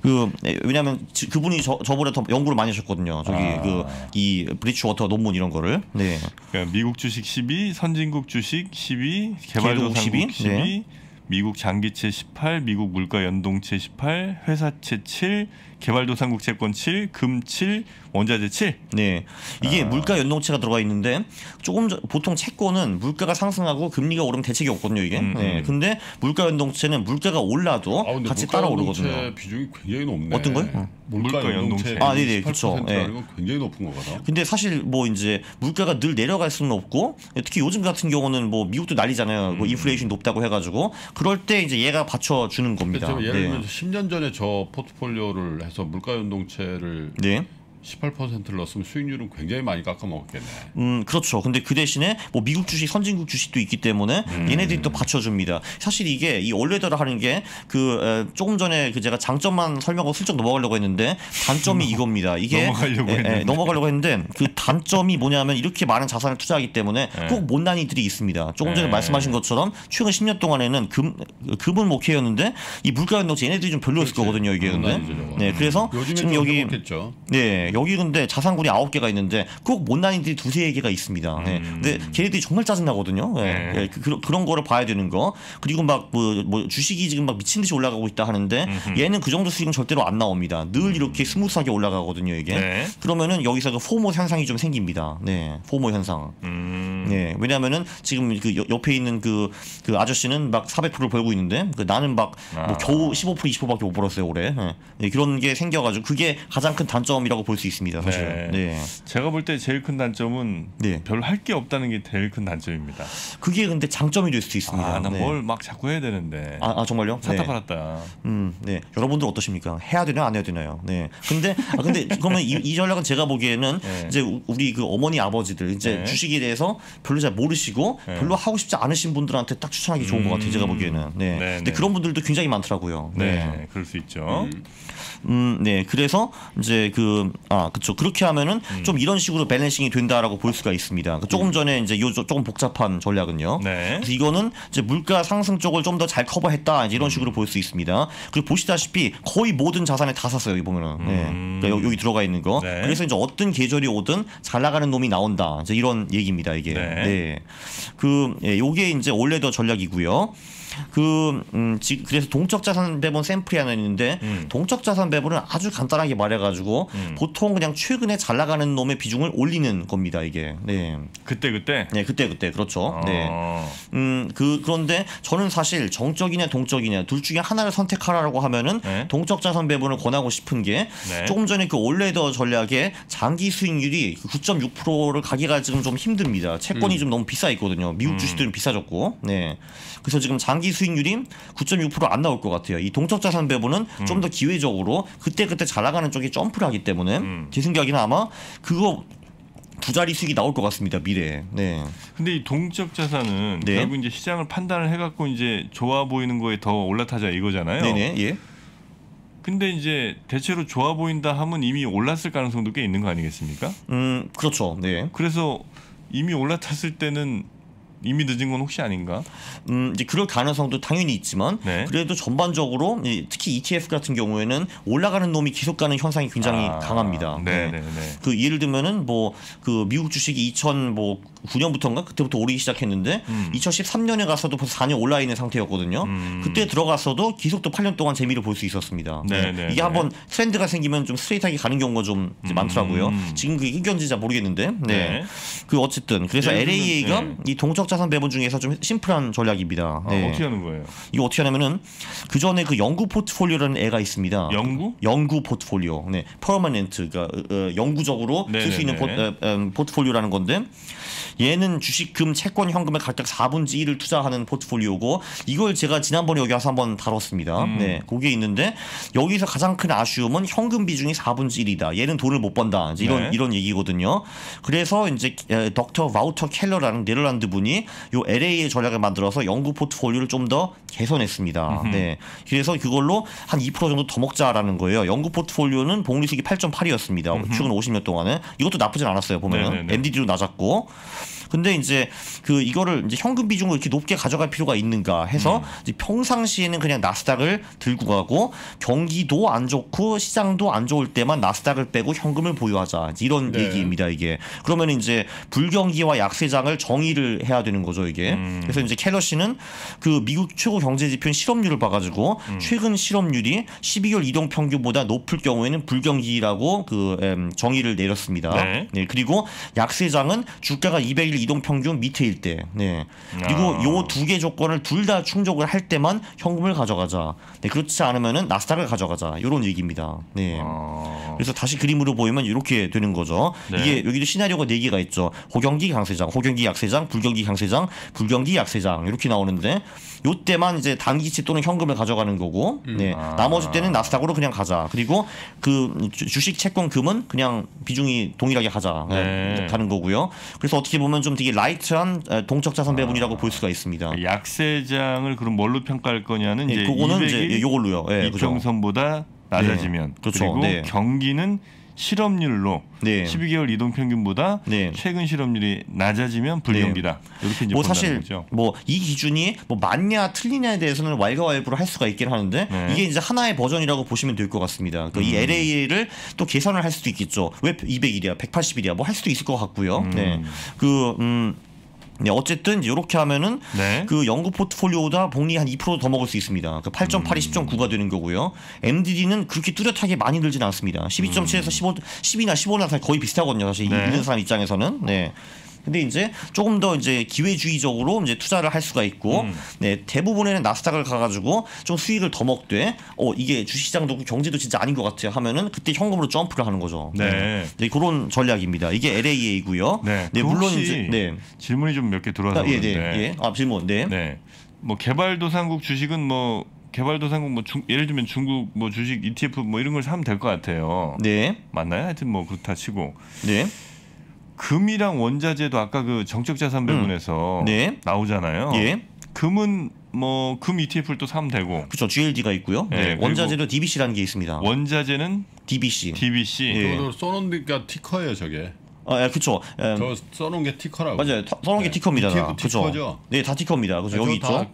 그 네, 왜냐면 지- 그분이 저 저보다 더 연구를 많이 하셨거든요. 저기 아. 그이 브리지워터 논문 이런 거를. 네. 그러니까 미국 주식 12, 선진국 주식 12, 개발도상국 12, 12, 네. 미국 장기채 18, 미국 물가 연동채 18, 회사채 7, 개발도상국 채권 7, 금 7, 원자재 7. 네. 이게 물가 연동채가 들어가 있는데 조금 전, 보통 채권은 물가가 상승하고 금리가 오르면 대책이 없거든요, 이게. 음, 네. 음. 근데 물가 연동채는 물가가 올라도 아, 근데 같이 따라 오르거든요. 비중이 굉장히 높네. 어떤 거요? 어. 물가, 물가 연동체. 아, 네 네, 그쵸. 18%라는 예. 건 굉장히 높은 거거든. 근데 사실 뭐 이제 물가가 늘 내려갈 수는 없고 특히 요즘 같은 경우는 뭐 미국도 난리잖아요. 음. 뭐 인플레이션 높다고 해 가지고 그럴 때 이제 얘가 받쳐 주는 겁니다. 그래서 예를 네. 들면 10년 전에 저 포트폴리오를 해서 물가 연동체를 네. 18%를 넣었으면 수익률은 굉장히 많이 깎아 먹었겠네. 음, 그렇죠. 근데 그 대신에 뭐 미국 주식, 선진국 주식도 있기 때문에 음. 얘네들이 또 받쳐줍니다. 사실 이게 이 올레더를 하는 게 그 조금 전에 그 제가 장점만 설명하고 슬쩍 넘어가려고 했는데 단점이 이겁니다. 이게 넘어가려고 예, 예, 했는데. 넘어가려고 했는데 그 단점이 뭐냐면 이렇게 많은 자산을 투자하기 때문에 예. 꼭 못난이들이 있습니다. 조금 전에 예. 말씀하신 것처럼 최근 10년 동안에는 금 금은 목회였는데 이 물가 연동체 얘네들이 좀 별로였을 그렇지. 거거든요. 이게 근데. 네, 그래서 요즘에 지금 좀 여기 해먹겠죠. 네, 여기 근데 자산군이 아홉 개가 있는데 꼭 못난이들이 두세 개가 있습니다. 네. 음. 근데 걔네들이 정말 짜증 나거든요. 네. 네. 네, 그, 런 거를 봐야 되는 거. 그리고 막뭐 뭐 주식이 지금 막 미친 듯이 올라가고 있다 하는데 얘는 그 정도 수익은 절대로 안 나옵니다. 늘 이렇게 smooth하게 올라가거든요, 이게. 네. 그러면은 여기서 그 FOMO 현상이 좀 생깁니다. 네, FOMO 현상. 음. 네, 왜냐하면은 지금 그 여- 옆에 있는 그, 그 아저씨는 막 400%를 벌고 있는데 그 나는 막뭐 아. 겨우 15% 20%밖에 못 벌었어요 올해. 네. 네, 그런 게 생겨가지고 그게 가장 큰 단점이라고 볼 수 있습니다. 사실. 네. 네. 제가 볼 때 제일 큰 단점은 네. 별로 할게 없다는 게 제일 큰 단점입니다. 그게 근데 장점이 될 수도 있습니다. 아, 네. 나뭘 막 자꾸 해야 되는데. 아, 아, 정말요? 샀다 네. 팔았다. 음, 네. 여러분들 어떠십니까? 해야 되나 안 해야 되나요? 네. 근데 아 근데 그러면 이, 이 전략은 제가 보기에는 네. 이제 우- 우리 그 어머니 아버지들 이제 네. 주식에 대해서 별로 잘 모르시고 네. 별로 하고 싶지 않으신 분들한테 딱 추천하기 좋은 것 같아요. 제가 보기에는. 네. 네, 근데 네. 그런 분들도 굉장히 많더라고요. 네, 네. 그럴 수 있죠. 음, 네. 그래서 이제 그, 아, 그쵸. 그렇게 하면은 음. 좀 이런 식으로 밸런싱이 된다라고 볼 수가 있습니다. 그 조금 전에 이제 요 조- 조금 복잡한 전략은요. 네. 그래서 이거는 이제 물가 상승 쪽을 좀 더 잘 커버했다 이런 식으로 음. 볼수 있습니다. 그리고 보시다시피 거의 모든 자산에 다 샀어요 여기 보면은. 네. 음. 그러니까 여- 여기 들어가 있는 거. 네. 그래서 이제 어떤 계절이 오든 잘 나가는 놈이 나온다. 이제 이런 얘기입니다 이게. 네. 네. 그 예, 요게 이제 올레더 전략이고요. 그 음, 지, 그래서 동적 자산 배분 샘플이 하나 있는데 음. 동적 자산 배분은 아주 간단하게 말해가지고 보통 그냥 최근에 잘 나가는 놈의 비중을 올리는 겁니다 이게. 네, 그때 그때. 네 그때 그때 그렇죠. 네. 어. 음, 그 그런데 저는 사실 정적이냐 동적이냐 둘 중에 하나를 선택하라고 하면은 네. 동적 자산 배분을 권하고 싶은 게 네. 조금 전에 그 올레더 전략의 장기 수익률이 9.6%를 가기가 지금 좀 힘듭니다. 채권이 좀 너무 비싸 있거든요. 미국 주식들은 비싸졌고, 네. 그래서 지금 장기 수익률이 9.6%안 나올 것 같아요. 이 동적 자산 배분은 좀더 기회적으로 그때 그때 잘 나가는 쪽에 점프를 하기 때문에 제 생각에는 아마 그거 두 자리 수익이 나올 것 같습니다 미래에. 네. 근데 이 동적 자산은 네. 결국 이제 시장을 판단을 해갖고 이제 좋아 보이는 거에 더 올라타자 이거잖아요. 네네. 예. 근데 이제 대체로 좋아 보인다 하면 이미 올랐을 가능성도 꽤 있는 거 아니겠습니까? 음 그렇죠. 네. 그래서 이미 올라탔을 때는 이미 늦은 건 혹시 아닌가? 음 이제 그럴 가능성도 당연히 있지만 네. 그래도 전반적으로 이- 특히 ETF 같은 경우에는 올라가는 놈이 계속 가는 현상이 굉장히 아, 강합니다. 네, 네, 네. 그 예를 들면은 뭐 그 미국 주식이 2009년부터인가 그때부터 오르기 시작했는데 음. 2013년에 가서도 벌써 4년 올라 있는 상태였거든요. 음. 그때 들어갔어도 계속 또 8년 동안 재미를 볼 수 있었습니다. 네, 네, 이게 네. 한번 트렌드가 생기면 좀 스트레이트하게 가는 경우가 좀 음. 많더라고요. 지금 그게 이견지자 모르겠는데. 네. 네. 그 어쨌든 그래서 LAA가 네. 이 동적 자산 배분 중에서 좀 심플한 전략입니다. 아, 네. 어떻게 하는 거예요? 이거 어떻게 하냐면은 그 전에 그 영구 포트폴리오라는 애가 있습니다. 영구? 영구 포트폴리오, 네, permanent, 그러니까 어, 어, 영구적으로 쓸 수 있는 포. 어, 음, 포트폴리오라는 건데 얘는 주식 금, 채권, 현금에 각각 4분의 1을 투자하는 포트폴리오고 이걸 제가 지난번에 여기 와서 한번 다뤘습니다. 음. 네, 그게 있는데 여기서 가장 큰 아쉬움은 현금 비중이 4분의 1이다. 얘는 돈을 못 번다. 이제 이런 네. 이런 얘기거든요. 그래서 이제 에, doctor 와우터 켈러라는 네덜란드 분이 요 LAA 전략을 만들어서 영구 포트폴리오를 좀 더 개선했습니다. 네. 그래서 그걸로 한 2% 정도 더 먹자라는 거예요. 영구 포트폴리오는 복리수익이 8.8이었습니다. 최근 50년 동안에 이것도 나쁘진 않았어요. 보면은 네네네. MDD도 낮았고. 근데 이제 그 이거를 이제 현금 비중을 이렇게 높게 가져갈 필요가 있는가 해서 음. 이제 평상시에는 그냥 나스닥을 들고 가고 경기도 안 좋고 시장도 안 좋을 때만 나스닥을 빼고 현금을 보유하자 이런 네. 얘기입니다 이게 그러면 이제 불경기와 약세장을 정의를 해야 되는 거죠 이게 음. 그래서 이제 켈러 씨는 그 미국 최고 경제 지표인 실업률을 봐가지고 음. 최근 실업률이 12개월 이동 평균보다 높을 경우에는 불경기라고 그 em, 정의를 내렸습니다. 네. 네, 그리고 약세장은 주가가 200일 이동 평균 밑에 일 때. 네. 그리고 아. 요두 개 조건을 둘 다 충족을 할 때만 현금을 가져가자. 네, 그렇지 않으면은 나스닥을 가져가자. 이런 얘기입니다. 네. 어. 그래서 다시 그림으로 보이면 이렇게 되는 거죠. 네. 이게 여기도 시나리오가 네 개가 있죠. 호경기 강세장, 호경기 약세장, 불경기 강세장, 불경기 약세장 이렇게 나오는데 요때만 이제 단기채 또는 현금을 가져가는 거고, 네. 아. 나머지 때는 나스닥으로 그냥 가자. 그리고 그 주- 주식 채권 금은 그냥 비중이 동일하게 가자 네. 가는 거고요. 그래서 어떻게 보면 좀 되게 light한 에, 동적 자산 배분이라고 볼 수가 있습니다. 약세장을 그럼 뭘로 평가할 거냐는 네, 이제 그거는 200일 이제 요걸로요. 예, 그죠. 이평선보다 낮아지면 네, 그렇죠. 그리고 네. 경기는 실업률로 네. 12개월 이동 평균보다 네. 최근 실업률이 낮아지면 불경기다. 이렇게 이제 뭐 사실. 뭐 이 기준이 뭐 맞냐 틀리냐에 대해서는 왈가왈부를 할 수가 있긴 하는데 네. 이게 이제 하나의 버전이라고 보시면 될 것 같습니다. 그러니까 음. 이 LA를 또 계산을 할 수도 있겠죠. 왜 200일이야, 180일이야, 뭐 할 수도 있을 것 같고요. 네, 그 음. 네, 어쨌든 이렇게 하면은 네. 그 영구 포트폴리오보다 복리 한 2%더 먹을 수 있습니다. 그 8.8이 음. 10.9가 되는 거고요. MDD는 그렇게 뚜렷하게 많이 늘진 않습니다. 12.7에서 15, 10이나 15나 사실 거의 비슷하거든요. 사실 음. 네. 있는 사람 입장에서는. 네. 근데 이제 조금 더 이제 기회주의적으로 이제 투자를 할 수가 있고, 음. 네 대부분에는 나스닥을 가가지고 좀 수익을 더 먹되, 어 이게 주식시장도 경제도 진짜 아닌 것 같아요 하면은 그때 현금으로 점프를 하는 거죠. 네. 네, 그런 전략입니다. 이게 LA이고요. 네. 그 물론 이제 네, 질문이 좀 몇 개 들어와서 아, 예, 네, 예, 아 질문, 네, 네. 뭐 개발도상국 주식은 뭐 개발도상국 뭐 중, 예를 들면 중국 뭐 주식 ETF 뭐 이런 걸 사면 될 것 같아요. 네, 맞나요? 하여튼 뭐 그렇다 치고 네. 금이랑 원자재도 아까 그 정적 자산 배분에서 네. 나오잖아요. 예. 금은 뭐 금 ETF를 또 사면 되고 그렇죠. GLD가 있고요. 네, 네, 그리고 원자재도 DBC라는 게 있습니다. 원자재는 DBC. DBC. 예. 그거 써놓으니까 티커예요 저게. 아, 예, 그렇죠. 예, 저 써놓은 게 티커라고. 맞아요. 터- 서너 개 네. 티커입니다. ETF 그렇죠. 티커죠? 네, 다 티커입니다. 그래서 여기 그거 다 있죠.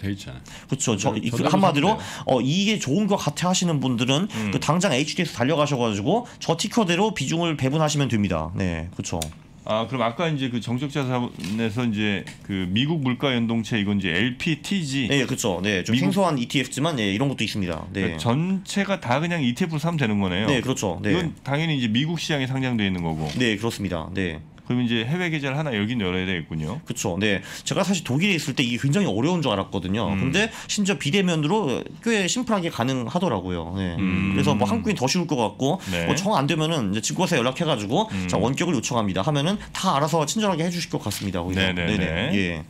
돼 있잖아요. 그렇죠. 저, 그 한마디로 어 이게 좋은 것 같아 하시는 분들은 음. 그 당장 HDS 달려가셔가지고 저 티커대로 비중을 배분하시면 됩니다. 네, 그렇죠. 아 그럼 아까 이제 그 정적 자산에서 이제 그 미국 물가 연동체 이건 이제 LPTG 네, 그렇죠. 네, 좀 미국- 생소한 ETF지만 예, 이런 것도 있습니다. 네, 그러니까 전체가 다 그냥 ETF로 사면 되는 거네요. 네, 그렇죠. 네, 이건 당연히 이제 미국 시장에 상장돼 있는 거고. 네, 그렇습니다. 네. 그럼 이제 해외 계좌를 하나 열긴 열어야 되겠군요. 그렇죠. 네, 제가 사실 독일에 있을 때 이게 굉장히 어려운 줄 알았거든요. 음. 근데 심지어 비대면으로 꽤 심플하게 가능하더라고요. 네. 음. 그래서 뭐 한국인 더 쉬울 것 같고 네. 뭐정 안 되면은 이제 증권사 연락해가지고 음. 자 원격을 요청합니다. 하면은 다 알아서 친절하게 해주실 것 같습니다. 거기서. 네네네. 네네. 예.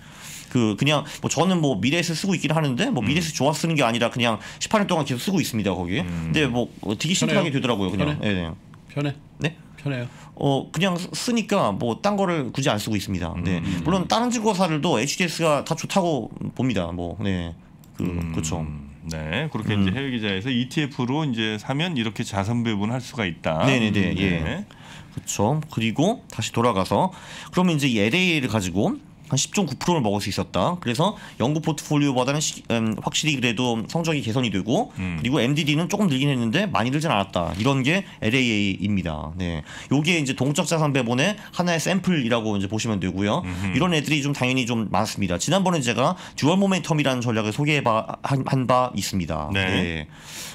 그 그냥 뭐 저는 뭐 미래에서 쓰고 있긴 하는데 뭐 미래에서 좋아 쓰는 게 아니라 그냥 18년 동안 계속 쓰고 있습니다 거기. 음. 근데 뭐 되게 심플하게 편해요? 되더라고요 그냥. 편해? 네. 네. 편해. 네? 편해요. 어 그냥 쓰- 쓰니까 뭐 딴 거를 굳이 안 쓰고 있습니다. 네. 음. 물론 다른 증권사들도 HDS가 다 좋다고 봅니다. 뭐 네. 그 음, 그렇죠. 네, 그렇게 음. 이제 해외 계좌에서 ETF로 이제 사면 이렇게 자산 배분할 수가 있다. 네네네, 예. 네. 그렇죠. 그리고 다시 돌아가서 그러면 이제 이 LAA를 가지고 한 10.9%를 먹을 수 있었다. 그래서 영구 포트폴리오보다는 시- 음, 확실히 그래도 성적이 개선이 되고 음. 그리고 MDD는 조금 늘긴 했는데 많이 늘진 않았다. 이런 게 LAA입니다. 네. 요게 이제 동적 자산 배분의 하나의 샘플이라고 이제 보시면 되고요. 음흠. 이런 애들이 좀 당연히 좀 많습니다. 지난번에 제가 dual momentum이라는 전략을 소개해 한바 있습니다. 네.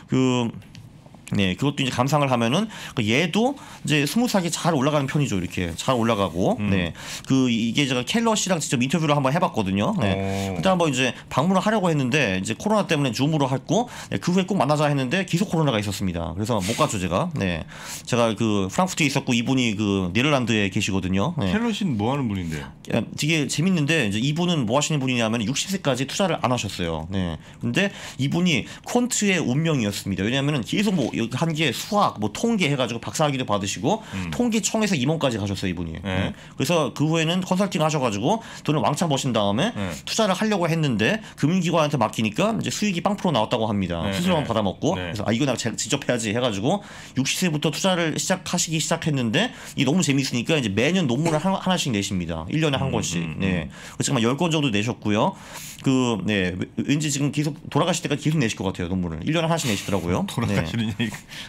그 네, 그것도 이제 감상을 하면은 그 얘도 이제 smooth하게 잘 올라가는 편이죠. 이렇게 잘 올라가고, 음. 네, 그 이게 제가 켈러 씨랑 직접 인터뷰를 한번 해봤거든요. 네, 오. 그때 한번 이제 방문을 하려고 했는데 이제 코로나 때문에 Zoom으로 했고 네, 그 후에 꼭 만나자 했는데 계속 코로나가 있었습니다. 그래서 못 갔죠 제가. 네, 제가 그 프랑크푸르트에 있었고 이분이 그 네덜란드에 계시거든요. 네. 켈러 씬 뭐 하는 분인데요? 야, 되게 재밌는데 이제 이분은 뭐 하시는 분이냐면 60세까지 투자를 안 하셨어요. 네. 근데 이분이 콘트의 운명이었습니다. 왜냐하면 계속 뭐 한게 수학, 뭐 통계 해가지고 박사학위도 받으시고 음. 통계청에서 임원까지 가셨어요 이분이. 네. 네. 그래서 그 후에는 컨설팅 하셔가지고 돈을 왕창 버신 다음에 네. 투자를 하려고 했는데 금융기관한테 맡기니까 이제 수익이 빵프로 나왔다고 합니다. 네, 수수료만 네. 받아먹고 네. 그래서 아 이거 내가 제- 직접 해야지 해가지고 60세부터 투자를 시작하시기 시작했는데 이게 너무 재미있으니까 이제 매년 논문을 한- 하나 씩 내십니다. 1년에 한 권씩. 음, 음. 네. 그렇지만 10권 정도 내셨고요. 그, 네. 왠지 지금 계속 돌아가실 때까지 계속 내실 것 같아요. 논문을. 1년에 하나씩 내시더라고요. (laughs) 네. 돌아가시는 얘기.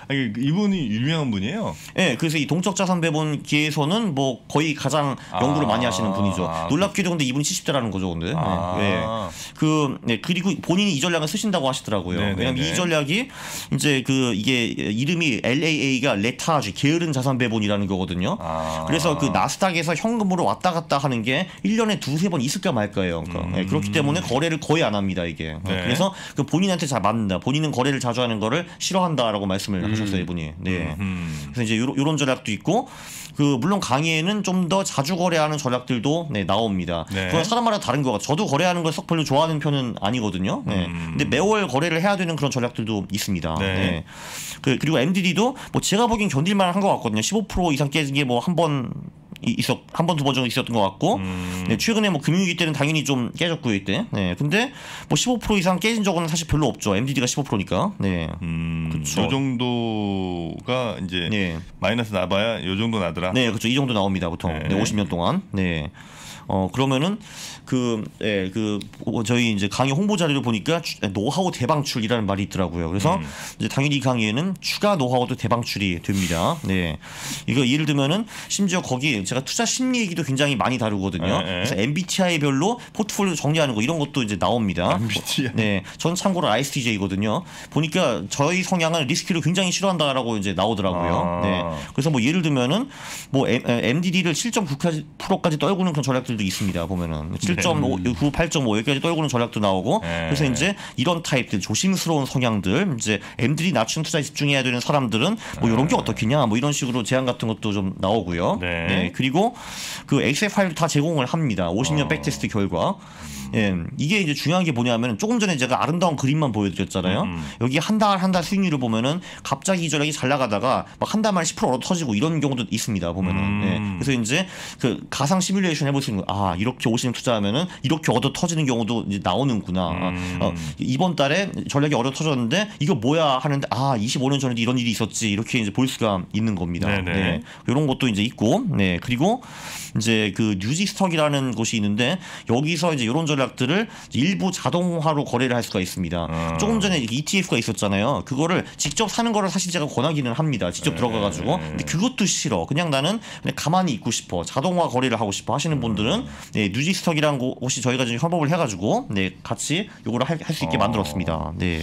아니 이분이 유명한 분이에요. 네, 그래서 이 동적 자산 배분기에서는 뭐 거의 가장 연구를 아. 많이 하시는 분이죠. 놀랍게도 근데 이분이 70대라는 거죠, 근데. 아. 네. 네. 그, 네, 그리고 본인이 이 전략을 쓰신다고 하시더라고요. 네네네. 왜냐면 이 전략이 이제 그 이게 이름이 LAA가 레타지 게으른 자산 배분이라는 거거든요. 아. 그래서 그 나스닥에서 현금으로 왔다 갔다 하는 게 1년에 두세 번 있을까 말까예요. 그러니까. 네, 그렇기 때문에 거래를 거의 안 합니다, 이게. 음. 네. 그래서 그 본인한테 잘 맞는다. 본인은 거래를 자주 하는 거를 싫어한다라고 말씀을 하셨어요, 이분이. 네. 음. 그래서 이제 요런, 요런 전략도 있고 그 물론 강의에는 좀 더 자주 거래하는 전략들도 네, 나옵니다. 네. 그건 사람마다 다른 것 같아요. 저도 거래하는 걸 썩 별로 좋아하는 편은 아니거든요. 네. 음. 근데 매월 거래를 해야 되는 그런 전략들도 있습니다. 네. 네. 그, 그리고 MDD도 뭐 제가 보기엔 견딜만 한 것 같거든요. 15% 이상 깨진 게 뭐 한번 있었 한 번 두 번 정도 있었던 것 같고 음. 네, 최근에 뭐 금융위기 때는 당연히 좀 깨졌고요 이때 네 근데 뭐 15% 이상 깨진 적은 사실 별로 없죠 MDD가 15%니까 네 음. 요 정도가 이제 네. 마이너스 나봐야 요 정도 나더라. 네, 그렇죠. 이 정도 나옵니다, 보통. 네. 네, 50년 동안. 네. 어 그러면은 그, 예, 그 어, 저희 이제 강의 홍보 자료를 보니까 추- 노하우 대방출이라는 말이 있더라고요. 그래서 음. 이제 당연히 이 강의에는 추가 노하우도 대방출이 됩니다. 네, 이거 예를 들면은 심지어 거기 제가 투자 심리 얘기도 굉장히 많이 다루거든요. 네, 네. 그래서 MBTI별로 포트폴리오 정리하는 거 이런 것도 이제 나옵니다. MBTI. 네, 전 참고로 ISTJ거든요. 보니까 저희 성향은 리스크를 굉장히 싫어한다라고 이제 나오더라고요. 아. 네. 그래서 뭐 예를 들면은 뭐 MDD를 7.9%까지 떨구는 그런 전략들 도 있습니다. 보면은 7.5, 9, 8.5 여기까지 떨구는 전략도 나오고 네. 그래서 이제 이런 타입들 조심스러운 성향들 이제 MDD 낮춘 투자에 집중해야 되는 사람들은 뭐 이런 게 어떻겠냐 뭐 이런 식으로 제안 같은 것도 좀 나오고요. 네. 그리고 그 Excel 파일도 다 제공을 합니다. 50년 어. backtest 결과. 예, 이게 이제 중요한 게 뭐냐면 조금 전에 제가 아름다운 그림만 보여드렸잖아요. 음. 여기 한 달 한 달 수익률을 보면은 갑자기 이 전략이 잘 나가다가 막 한 달 만에 10% 얻어 터지고 이런 경우도 있습니다. 보면은. 음. 예. 그래서 이제 그 가상 시뮬레이션 해볼 수 있는 거. 아 이렇게 오시는 투자하면은 이렇게 얻어 터지는 경우도 이제 나오는구나. 음. 어, 이번 달에 전략이 얻어 터졌는데 이거 뭐야 하는데 아 25년 전에도 이런 일이 있었지 이렇게 이제 볼 수가 있는 겁니다. 네네. 네. 이런 것도 이제 있고, 네 그리고 이제 그 뉴지스톡이라는 곳이 있는데 여기서 이제 이런 전 략들을 일부 자동화로 거래를 할 수가 있습니다. 아. 조금 전에 ETF가 있었잖아요. 그거를 직접 사는 거를 사실 제가 권하기는 합니다. 직접 네. 들어가 가지고. 근데 그것도 싫어. 그냥 나는 그냥 가만히 있고 싶어. 자동화 거래를 하고 싶어 하시는 분들은 네, 뉴지스톡이라는 곳이 저희가 지금 협업을 해 가지고 네 같이 요거를 할 수 있게 어. 만들었습니다. 네.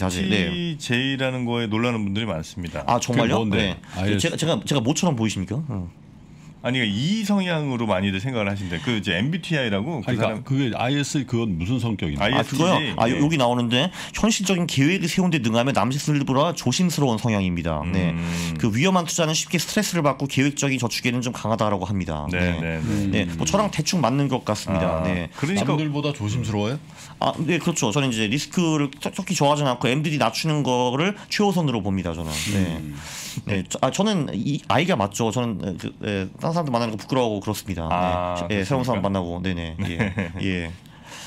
다시, 네. ISTJ라는 거에 놀라는 분들이 많습니다. 아 정말요? 네. 제가 제가 제가 모처럼 보이십니까? 어. 아니 그러니까 이 성향으로 많이들 생각을 하시는데 그 이제 MBTI라고 그 아니, 사람 그러니까 그게 IS 그건 무슨 성격인데? 아이- 아. 그거요? 아 네. 여기 나오는데 현실적인 계획을 세운데 능하며 남들보다 조심스러운 성향입니다. 네. 음. 그 위험한 투자는 쉽게 스트레스를 받고 계획적인 저축에는 좀 강하다라고 합니다. 네, 네, 네. 음. 네, 뭐 저랑 대충 맞는 것 같습니다. 아, 네. 그러니까 남들보다 조심스러워요? 아, 네, 그렇죠. 저는 이제 리스크를 썩- 썩히 좋아하지는 않고 MDD 낮추는 거를 최우선으로 봅니다. 저는. 네. 네, 저, 아, 저는 이 아이가 맞죠. 저는 에, 그, 에, 다른 사람들 만나는 거 부끄러워하고 그렇습니다. 아, 네. 예, 새로운 사람? 만나고, 네네. 예, (laughs) 예.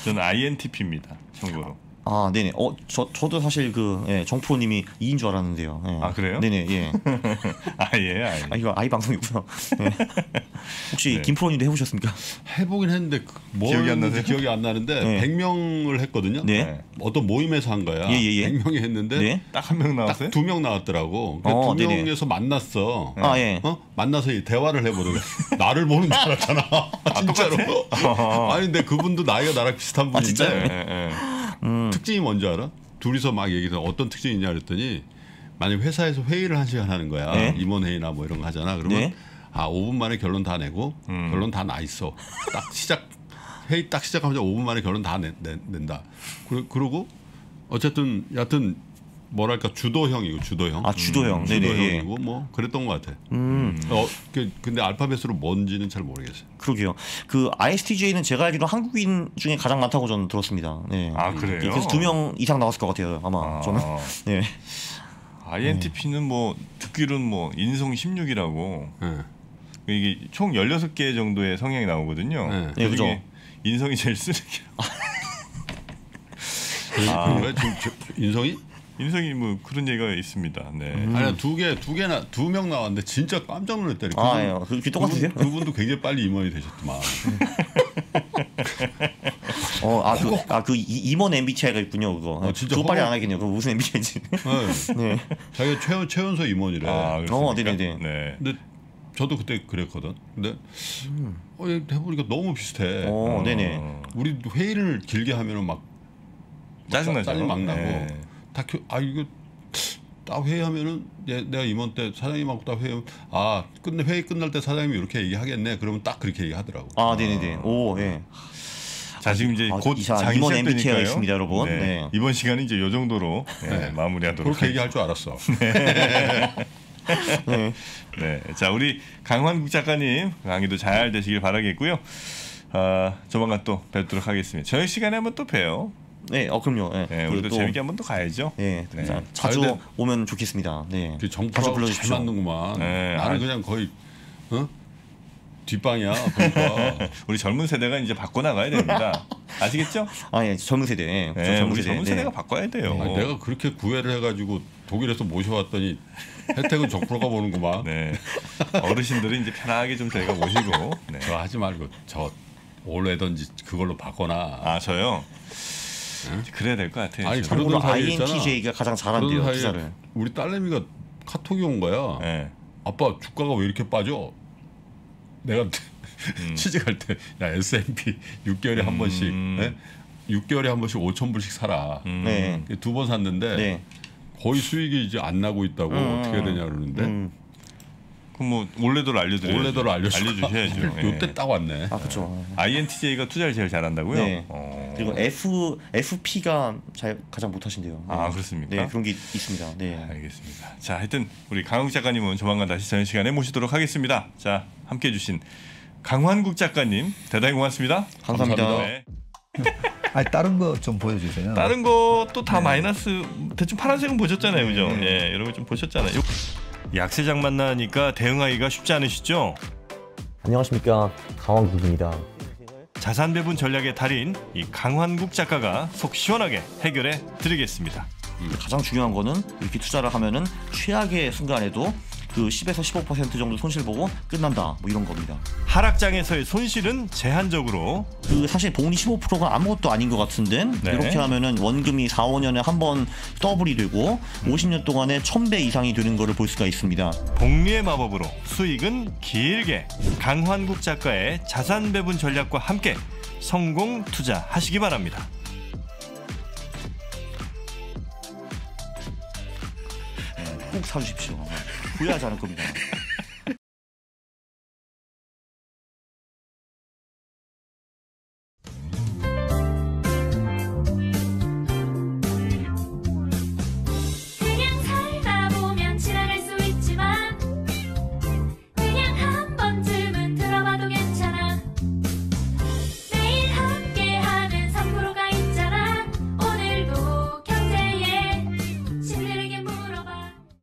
저는 INTP입니다. 참고로. 아, 네네. 어, 저 저도 사실 그 예, 정프로님이 이인 줄 알았는데요. 예. 아, 그래요? 네네. 예. (laughs) 아 예 아 예. 아 이거 아이 방송이구나. 예. (laughs) 혹시 네. 김프로님도 해보셨습니까? 해보긴 했는데 그 뭘 기억이 안 나세요? 기억이 안 나는데 네. 100명을 했거든요. 네. 어떤 모임에서 한 거야. 예, 예, 예. 100명이 했는데 네. 딱한명딱 나왔어요? 두 명 나왔더라고. 그 어, 두 네네. 명에서 만났어. 아 예. 어? 만나서 이 대화를 해보더라고. (laughs) 나를 보는 줄 알았잖아. 진짜로. 아니 근데 그분도 나이가 나랑 비슷한 분인데 진짜요? 예, 예. 특징이 뭔지 알아? 둘이서 막 얘기해서 어떤 특징이 있냐 그랬더니 만약 회사에서 회의를 한 시간 하는 거야. 네. 임원 회의나 뭐 이런 거 하잖아. 그러면 네. 아 5분 만에 결론 다 내고 음. 결론 다 나 있어. 딱 시작 회의 딱 시작하면서 5분 만에 결론 다 내, 내, 낸다. 그러, 그러고 어쨌든 여하튼 뭐랄까 주도형이고 주도형. 아 주도형. 예. 주도형이고 뭐 그랬던 것 같아. 음. 어, 그, 근데 알파벳으로 뭔지는 잘 모르겠어요. 그러게요. 그 ISTJ는 제가 알기로 한국인 중에 가장 많다고 저는 들었습니다. 네. 아 그래요? 예, 그래서 두 명 이상 나왔을 것 같아요. 아마 아, 저는. (laughs) 네. INTP는 뭐 듣기로는 뭐 인성 16이라고 예. 이게 총 16개 정도의 성향이 나오거든요. 네. 그 네, 그죠. 중에 인성이 제일 쓰레기야. 그, 아. 지금 저- 인성이? 인성이 뭐 그런 얘기가 있습니다. 네. 아니야 두개 두 개나 두 명 나왔는데 진짜 깜짝 놀랐다니까. 아, 예. 그게 똑같으세요? 그분, 그분 도 굉장히 빨리 임원이 되셨더만. (laughs) 어, 아, 그, 아, 그 이- 임원 MBTI가 있군요, 그거. 어, 진짜 그거 빨리 안 하겠네요. 그거 무슨 MBTI인지. 네. 네. 자기가 최연 최연소 임원이래. 아, 그렇습니까? 어, 네네네. 네. 근데 저도 그때 그랬거든. 근데 어, 얘 해보니까 너무 비슷해. 어, 네네. 어, 우리 회의를 길게 하면은 막 짜증나죠. 짜증 막 나고. 네. 다큐 아 이거 딱 회의하면은 얘, 내가 임원 때 사장님하고 딱 회의하면 아 끝내 회의 끝날 때 사장님이 이렇게 얘기하겠네. 그러면 딱 그렇게 얘기하더라고. 아, 네네네. 오, 예. 자 지금 이제 아, 곧 시작되니까요. MBTI가 있습니다, 여러분. 네. 네. 이번 시간은 이제 요 정도로 네, 네. 마무리하도록 그렇게 하겠습니다. 얘기할 줄 알았어. (laughs) 네. 네, 자 우리 강환국 작가님 강의도 잘 되시길 바라겠고요. 아, 조만간 또 뵙도록 하겠습니다. 저희 시간에 한번 또 봬요. 네, 어, 그럼요. 예. 네, 그리고 우리도 또, 재밌게 한번 또 가야죠. 예, 네. 자, 자주 아, 근데- 오면 좋겠습니다. 네. 그 자주 정프하고 잘 불러주십시오. 맞는구만. 네, 나는 아. 그냥 거의 어? 뒷방이야. 보니까. (laughs) 우리 젊은 세대가 이제 바꿔 나가야 됩니다. (laughs) 아시겠죠? 아, 예, 젊은 세대. 네, 젊은 우리 세대. 젊은 네. 세대가 바꿔야 돼요. 아니, 내가 그렇게 구애를 해가지고 독일에서 모셔왔더니 혜택은 적프로가 보는구만. 네, 어르신들은 이제 편하게 좀 저희가 모시고. 네. (laughs) 저 하지 말고 저 올해든지 그걸로 바꿔놔. 아 저요. 그래야 될 것 같아요. 아니, 있잖아. INTJ가 가장 그런 잘한대요, 투자를. 우리 딸내미가 카톡이 온 거야. 네. 아빠 주가가 왜 이렇게 빠져? 내가 음. (laughs) 취직할 때 야 S&P 6개월에 한 번씩 음. 6개월에 한 번씩 5천 불씩 사라. 음. 네. 두번 샀는데 네. 거의 수익이 이제 안 나고 있다고 음. 어떻게 해야 되냐 그러는데 음. 그럼 뭐 원래대로 알려드려야죠. 원래대로 알려줘. 알려주셔야죠. (laughs) 예. 요때 딱 왔네. 아, 그렇죠. INTJ가 투자를 제일 잘한다고요? 네. 어. 그리고 F FP가 잘 가장 못하신대요. 아, 네. 그렇습니까? 네, 그런 게 있- 있습니다. 네. 알겠습니다. 자, 하여튼 우리 강욱 작가님은 조만간 다시 저녁 시간에 모시도록 하겠습니다. 자, 함께해 주신 강환국 작가님 대단히 고맙습니다. 감사합니다. 감사합니다. 네. (laughs) 아니 다른 거 좀 보여주세요. 다른 것도 다 마이너스 대충 파란색은 보셨잖아요, 그죠? 네. 예, 이런 거좀 보셨잖아요. 약세장 만나니까 대응하기가 쉽지 않으시죠? 안녕하십니까 강원국입니다. 자산 배분 전략의 달인 이 강환국 작가가 속 시원하게 해결해 드리겠습니다. 가장 중요한 거는 이렇게 투자를 하면은 최악의 순간에도 그 10에서 15% 정도 손실 보고 끝난다 뭐 이런 겁니다. 하락장에서의 손실은 제한적으로 그 사실 복리 15%가 아무것도 아닌 것 같은데 네. 이렇게 하면은 원금이 4, 5년에 한 번 더블이 되고 50년 동안에 1000배 이상이 되는 거를 볼 수가 있습니다. 복리의 마법으로 수익은 길게 강환국 작가의 자산 배분 전략과 함께 성공 투자하시기 바랍니다. 꼭 사주십시오. 후회하지 않을 겁니다.